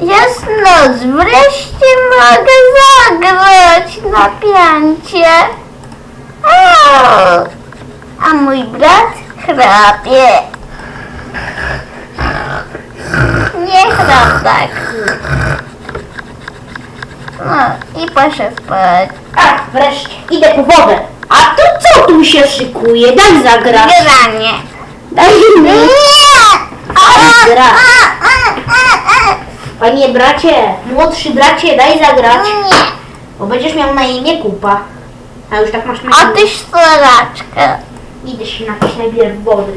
Jest noc, wreszcie mogę zagrać na piancie. O, a mój brat chrapie. Nie chrap tak. No i poszedł spać. A, wreszcie, idę po wodę. A to co tu się szykuje? Daj zagrać. Granie. Daj mi. Nie! Daj grać. Panie bracie, młodszy bracie, daj zagrać. Nie. Bo będziesz miał na imię kupa. A już tak masz na A imię. ty szlaczkę. Idę się napić najpierw wody.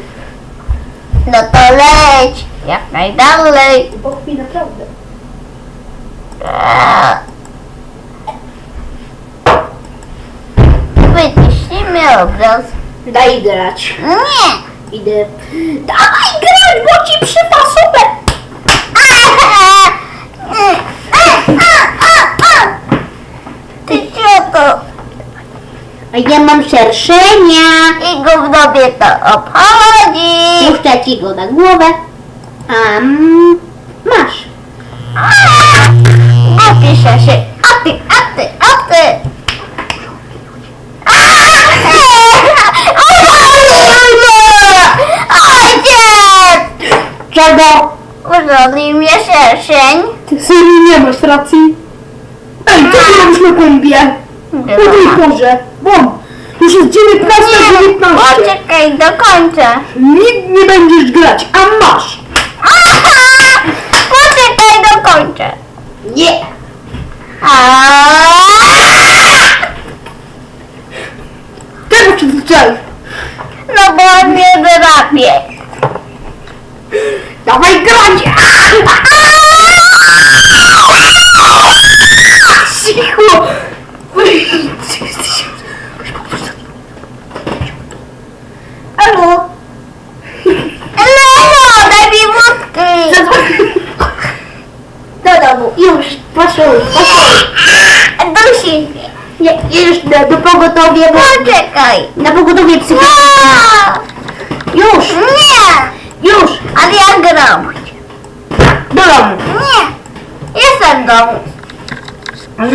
No to leć. Jak najdalej. Bo chwilę naprawdę. A. Wyciśnijmy obraz. Daj grać. Nie. Idę. Dawaj grać, bo ci przypasówę. Ty cioto. A ja mam szerszenia. I gównowie to obchodzi. Puszczę ci go na głowę. A mm, masz. Opiszę się. A ty, a ty, a ty. Ojciec! Czego? Urządli mnie szerszeń. Ty synu nie masz racji. Ej, to ja już na kąpie. Po tej porze. Bom. Już jest 19.19. Poczekaj, dokończę. Nikt nie będziesz grać, a masz. Poczekaj, dokończę. Nie. Tego czy chcesz? No bo on mnie drapie. Dawaj grać. Cicho. Halo. Leo, daj mi wódki. Do domu. Już. Poszło. Poszło. Dusi już na, do pogotowia. bo- Poczekaj. Na pogotowie psychiatryczne. A, Już. Nie, Już. ale ja gram. Do domu. Nie, jestem w domu.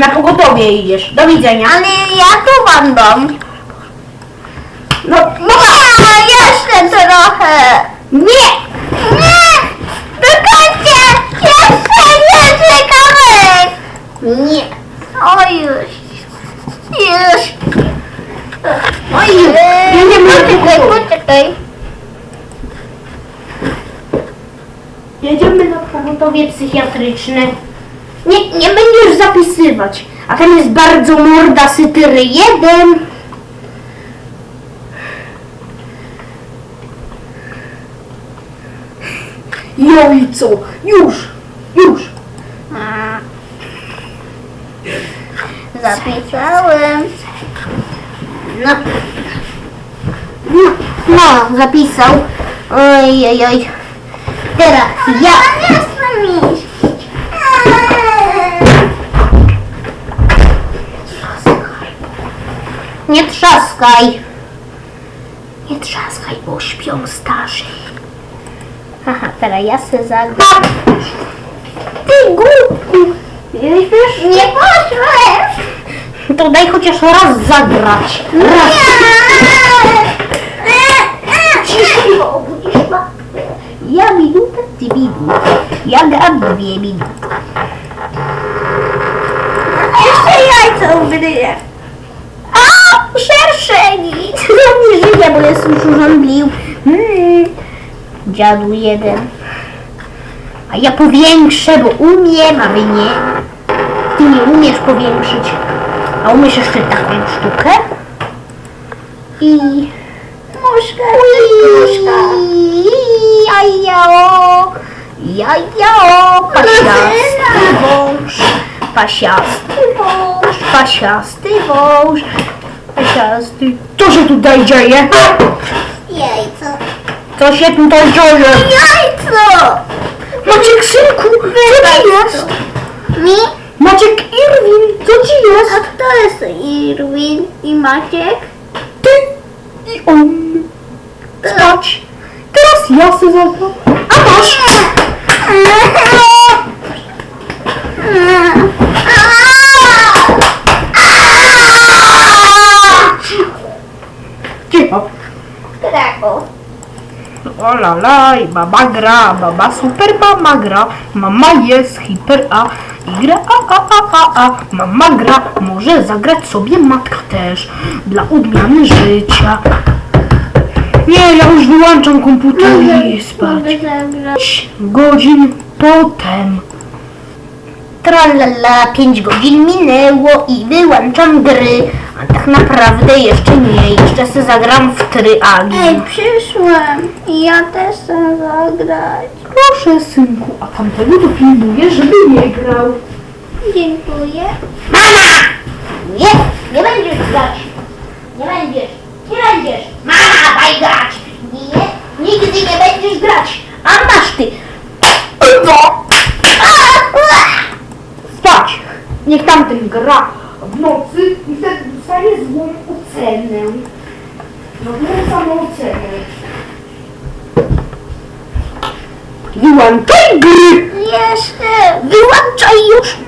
Na pogotowie idziesz. Do widzenia. Ale ja tu mam dom. No, no. Nie, jeszcze trochę. Nie. Nie, dokończę. Jeszcze nie kawałek. Nie. O już. Już. Oj, jedziemy na Poczekaj, pogotowie. poczekaj. Jedziemy na pogotowie psychiatryczne. Nie, nie będziesz zapisywać. A tam jest bardzo morda sytyry jeden. Jojco, już, już. A. Zapisałem. No, no, no zapisał. Oj, oj, oj. Teraz ja. nie. Nie trzaskaj. Nie trzaskaj, bo śpią starzy. Haha, teraz ja se zagram. Ty. Wiesz, Nie poszłem. to daj chociaż raz zagrać. Raz. Cicho, Ja gram dwie minuty. Jeszcze jajco ugryję. A, szerszeni! Nie żyje, bo jest już urządlił. Mm. Dziadu jeden. A ja powiększę, bo umiem, a wy nie. Ty nie umiesz powiększyć. A umiesz jeszcze taką sztukę? I... Muszka, Muszka. Jajao. Jajao. Pasiasty wąż. Pasiasty wąż. Pasiasty wąż. Pasiasty... Co się tutaj dzieje? Jajco. Co się tutaj dzieje? Jajco! Maciek, synku, co ci jest? Mi? Maciek Irwin, co ci A jest? kto jest Irwin i Maciek? Ty i on. Spać. Teraz ja se zagram. A masz. Cicho. Kraku. O la la i baba gra, baba super mama gra, mama jest hiper a i gra a a a a a, mama gra, może zagrać sobie matka też, dla odmiany życia. Nie, ja już wyłączam komputer i spać. Mogę zagrać. Godzin potem. Tralala, 5 godzin minęło i wyłączam gry. A tak naprawdę jeszcze nie, jeszcze se zagram w tryagi. Ej, przyszłem i ja też chcę zagrać. Proszę, synku, a tamtego dopilnuję, żeby nie grał. Dziękuję. Mama! Nie, nie będziesz grać. Nie będziesz, nie będziesz. Mama, daj grać. Nie, nigdy nie będziesz grać. A masz ty. Spać! Niech tamten gra w nocy i wtedy dostanie złą ocenę. Złą samoocenę. Wyłączaj gry! Jeszcze. Wyłączaj już